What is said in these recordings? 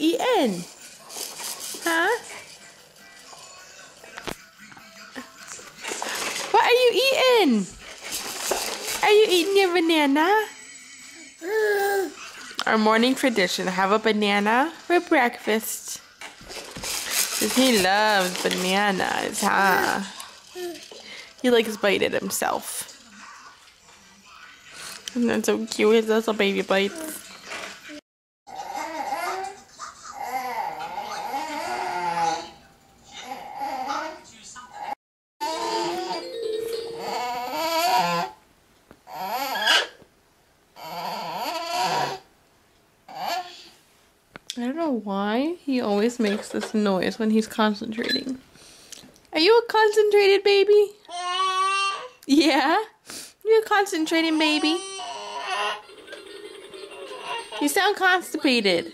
Eating? Huh? What are you eating? Are you eating your banana? Our morning tradition, have a banana for breakfast. He loves bananas, huh? He likes biting himself. Isn't that so cute? His little baby bites. Know why he always makes this noise when he's concentrating. Are you a concentrated baby? Yeah? You a concentrating baby? You sound constipated.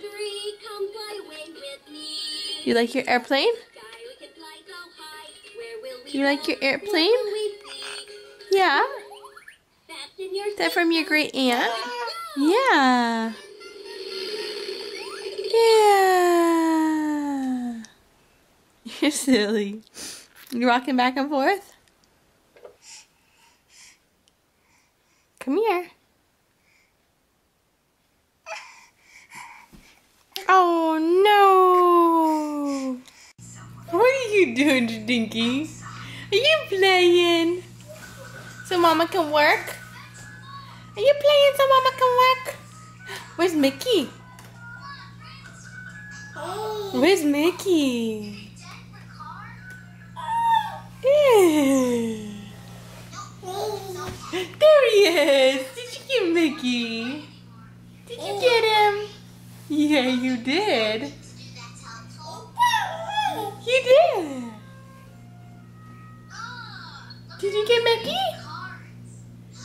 You like your airplane? You like your airplane? Yeah? That from your great aunt? Yeah. Yeah. You're silly. You rocking back and forth? Come here. Oh no! What are you doing, Dinky? Are you playing? So mama can work? Are you playing so mama can work? Where's Mickey? Where's Mickey? Yeah. There he is. Did you get Mickey? Did you get him? Yeah, you did. You did. Did you get Mickey?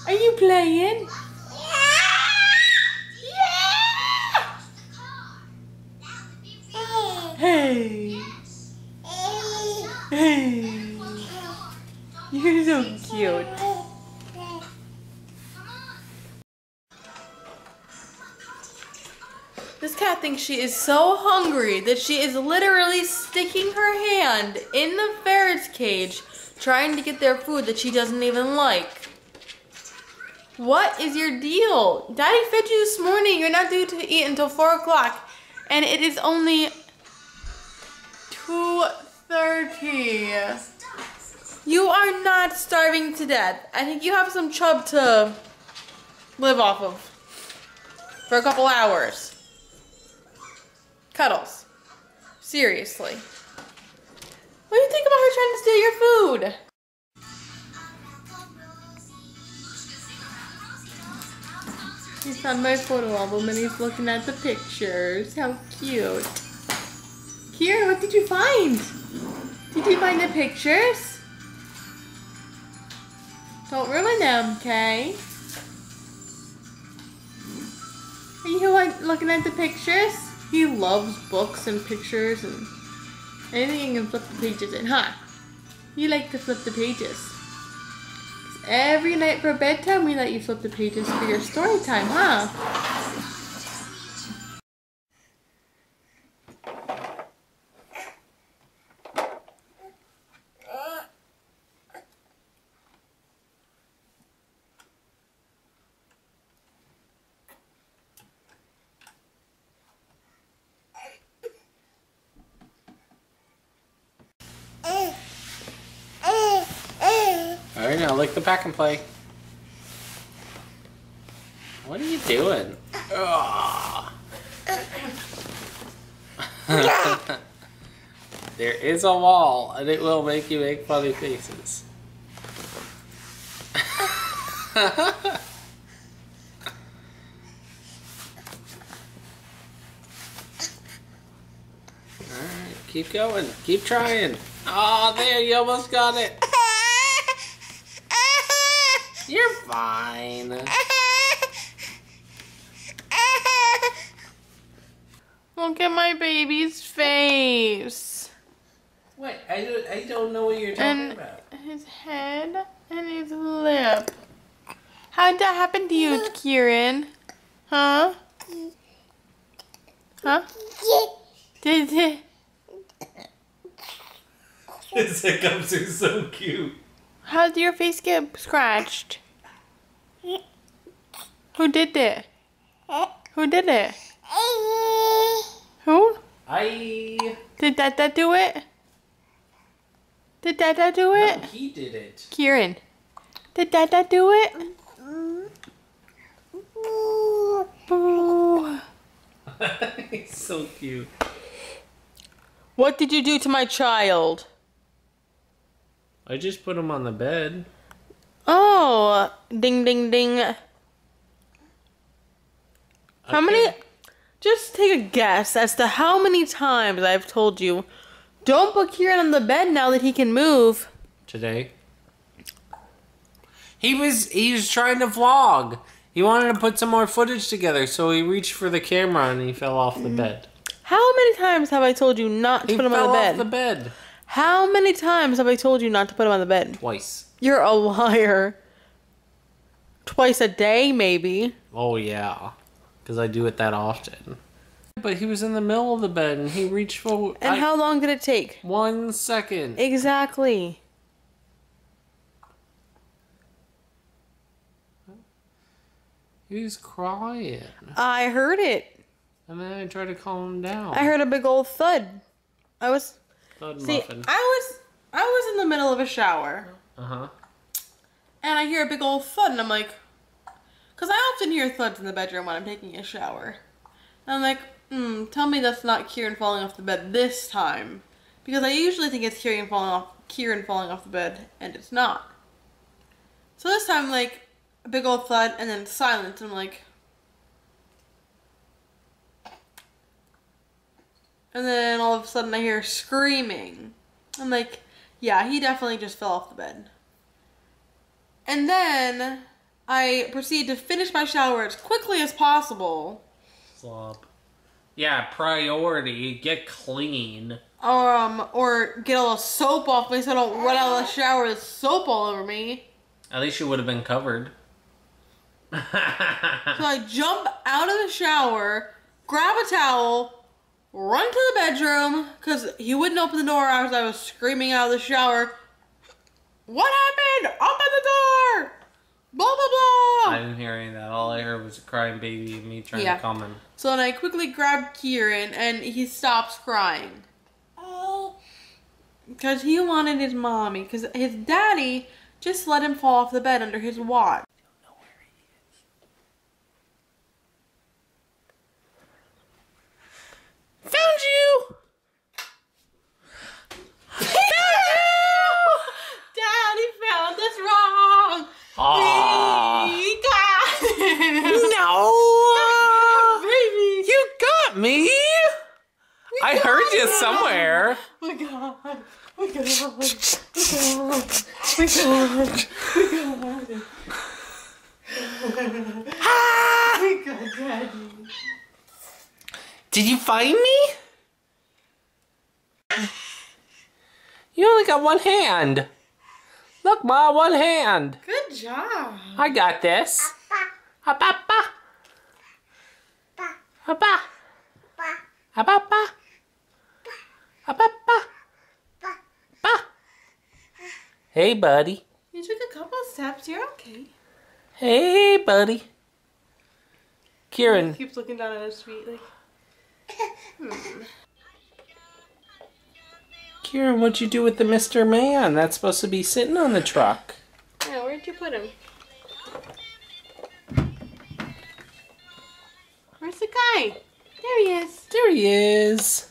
Are you playing? Yeah. Hey. Hey. You're so cute. This cat thinks she is so hungry that she is literally sticking her hand in the ferret's cage trying to get their food that she doesn't even like. What is your deal? Daddy fed you this morning. You're not due to eat until 4 o'clock. And it is only 2.30. You are not starving to death. I think you have some chub to live off of for a couple hours. Cuddles. Seriously. What do you think about her trying to steal your food? He found my photo album and he's looking at the pictures. How cute. Kieran, what did you find? Did you find the pictures? Don't ruin them, okay? Are you like, looking at the pictures? He loves books and pictures and anything you can flip the pages in, huh? You like to flip the pages. Every night for bedtime, we let you flip the pages for your story time, huh? All right, now lick the pack and play. What are you doing? There is a wall, and it will make you make funny faces. Alright, keep going. Keep trying. Oh, there, you almost got it. You're fine. Look at my baby's face. Wait, I don't, I don't know what you're talking And about. his head and his lip. How did that happen to you, Kieran? Huh? Huh? Did did His hiccups are so cute. how did your face get scratched? Who did it? Who did it? Who? I. Did Dada do it? Did Dada do it? No, he did it. Kieran. Did Dada do it? Boo. He's so cute. What did you do to my child? I just put him on the bed. Oh, ding ding ding. How many? Just take a guess as to how many times I've told you, don't put Kieran on the bed now that he can move. today? He was he was trying to vlog. He wanted to put some more footage together, so he reached for the camera and he fell off the bed. How many times have I told you not to He put him on the off bed? the bed How many times have I told you not to put him on the bed? twice. You're a liar. Twice a day, maybe. Oh yeah, because I do it that often. But he was in the middle of the bed and he reached for And I- how long did it take? one second. Exactly. He was crying, I heard it. and then I tried to calm him down. I heard a big old thud. I was Thud see, muffin. I was I was in the middle of a shower Uh huh. And I hear a big old thud and I'm like cuz I often hear thuds in the bedroom when I'm taking a shower. And I'm like, "Hmm, tell me that's not Kieran falling off the bed this time." Because I usually think it's Kieran falling off Kieran falling off the bed and it's not. So this time like a big old thud and then silence and I'm like And then all of a sudden I hear screaming. I'm like, yeah, he definitely just fell off the bed. And then I proceed to finish my shower as quickly as possible. Slop. Yeah, priority. Get clean. Um, or get all the soap off me so I don't run out of the shower with soap all over me. At least you would have been covered. So I jump out of the shower, grab a towel, run to the bedroom, because he wouldn't open the door as I was screaming out of the shower. What happened? Open the door! Blah, blah, blah! I didn't hear any of that. All I heard was a crying baby and me trying Yeah. to calm him. So then I quickly grabbed Kieran and he stops crying. Oh. Because he wanted his mommy. Because his daddy just let him fall off the bed under his watch. Found you! Found you! Daddy found us wrong! Aw. We got it! No! Baby! You got me! I heard you somewhere. Oh my god. Oh my god. My god. My god. Ah! My god, Daddy. Did you find me? You only got one hand. Look, Ma, one hand. Good job. I got this. Apapa. Apa. Apapa. Apapa. Hey, buddy. You took a couple steps. You're okay. Hey, buddy. Kieran, Keeps looking down at his feet like. Hmm. Kieran, what'd you do with the Mr. Man? That's supposed to be sitting on the truck. Yeah, where'd you put him? Where's the guy? There he is. There he is.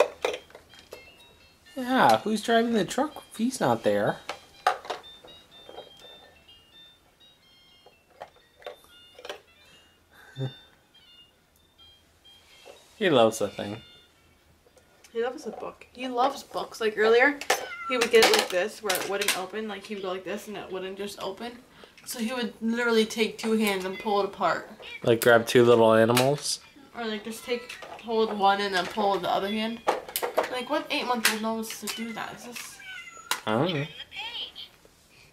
Yeah, who's driving the truck if he's not there? He loves the thing. He loves a book. He loves books. Like earlier, he would get it like this, where it wouldn't open. Like he would go like this, and it wouldn't just open. So he would literally take two hands and pull it apart, Like grab two little animals. or like just take hold one and then pull the other hand. Like what eight month old knows to do that? Is this? I don't know.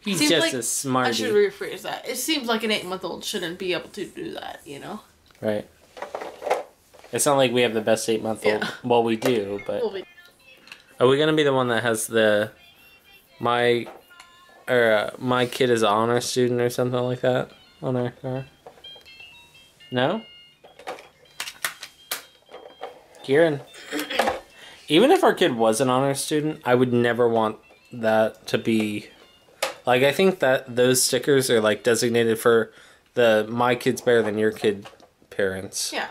He's Seems just like- a I smarty. should rephrase that. It seems like an eight month old shouldn't be able to do that. You know. Right. It's not like we have the best eight month old. Yeah. Well, we do, but We'll be- are we gonna be the one that has the my or uh, my kid is an honor student or something like that on our car? No. Kieran. Even if our kid was an honor student, I would never want that to be like I think that those stickers are like designated for the my kid's better than your kid parents. Yeah.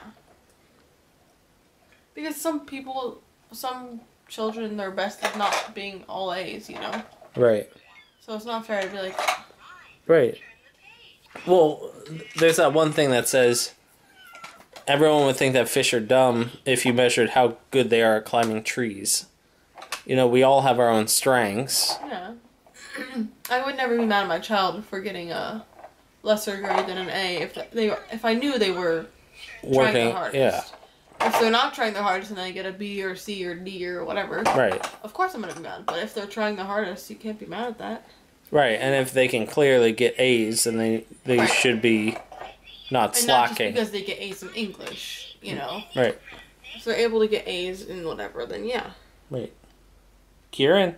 Because some people, some children, their best is not being all A's, you know? Right. So it's not fair to be like, Right. Well, there's that one thing that says everyone would think that fish are dumb if you measured how good they are at climbing trees. You know, we all have our own strengths. yeah. I would never be mad at my child for getting a lesser grade than an A if they if I knew they were trying Working, their hardest. yeah, If they're not trying their hardest and they get a B or C or D or whatever, right, of course I'm gonna be mad. But if they're trying their hardest, you can't be mad at that. right. And if they can clearly get A's, then they they Right. should be not And not just slacking. because they get A's in English, you know. Right, If they're able to get A's in whatever, then yeah. right. Kieran,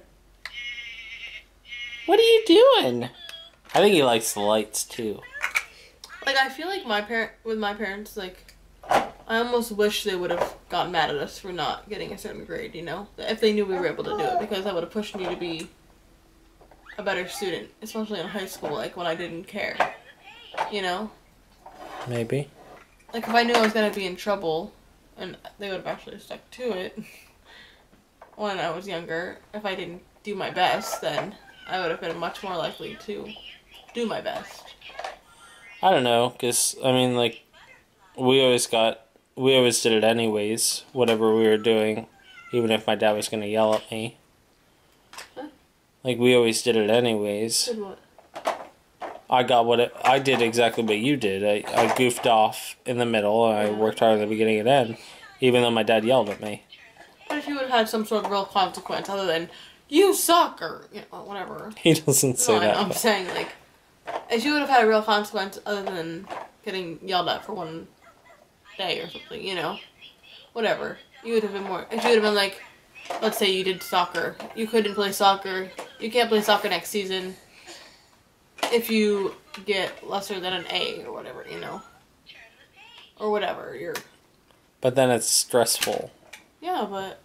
what are you doing? I think he likes the lights too. Like I feel like my parent with my parents, like I almost wish they would have gotten mad at us for not getting a certain grade, you know? If they knew we were able to do it, because that would have pushed me to be a better student, especially in high school, like when I didn't care. You know? Maybe. Like if I knew I was gonna be in trouble and they would have actually stuck to it when I was younger, if I didn't do my best, then I would have been much more likely to do my best. I don't know, cause I mean, like, we always got, we always did it anyways. Whatever we were doing, even if my dad was gonna yell at me. Huh? Like we always did it anyways. Did what? I got what it, I did exactly what you did. I, I goofed off in the middle. And I worked hard at the beginning and end, even though my dad yelled at me. But if you would have had some sort of real consequence other than you suck or you know whatever? He doesn't say No, that. I'm saying like if you would have had a real consequence other than getting yelled at for one day or something, you know, whatever. You would have been more. If you would have been like, let's say you did soccer, you couldn't play soccer. You can't play soccer next season. If you get lesser than an A or whatever, you know, or whatever, you're But then it's stressful. Yeah, but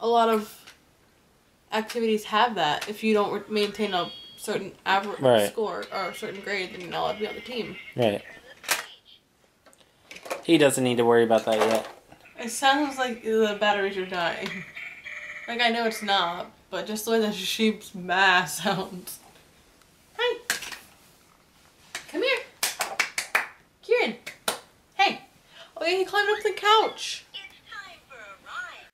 a lot of activities have that. If you don't maintain a certain average Right. score or a certain grade, then you're not allowed to be on the team. Right. He doesn't need to worry about that yet. It sounds like the batteries are dying. Like I know it's not, but just the way the sheep's mass sounds. Hi. Come here. Kieran. Hey. Oh yeah, he climbed up the couch. It's time for a rhyme.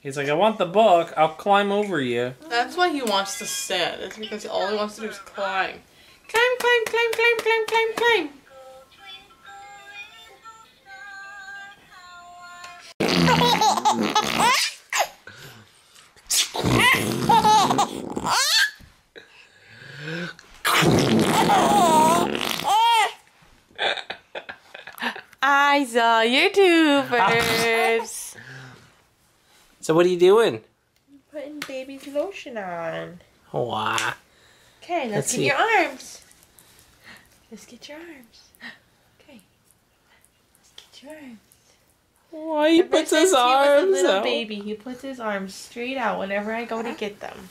He's like, I want the book. I'll climb over you. That's why he wants to sit. It's because all he wants to do is climb. Climb, climb, climb, climb, climb, climb, climb. I saw YouTubers. So what are you doing? Putting baby's lotion on. Wow. Okay, let's, Let's get see. your arms. Let's get your arms. Okay. Let's get your arms. Why he Ever puts since his he was a little out? baby, he puts his arms straight out whenever I go to uh, get them.